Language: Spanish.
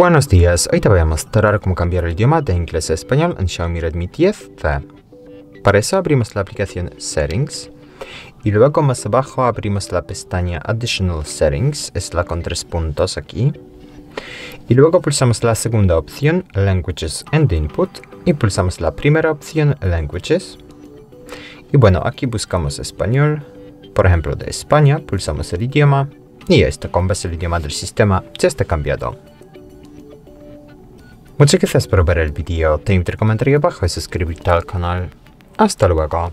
Buenos días, hoy te voy a mostrar cómo cambiar el idioma de inglés a español en Xiaomi Redmi 10T. Para eso abrimos la aplicación Settings y luego más abajo abrimos la pestaña Additional Settings, es la con tres puntos aquí. Y luego pulsamos la segunda opción, Languages and Input, y pulsamos la primera opción, Languages. Y bueno, aquí buscamos español, por ejemplo de España, pulsamos el idioma, y esto, como ves el idioma del sistema, ya está cambiado. Muchas gracias por ver el vídeo, te invito a comentar abajo y suscribirte al canal. Hasta luego.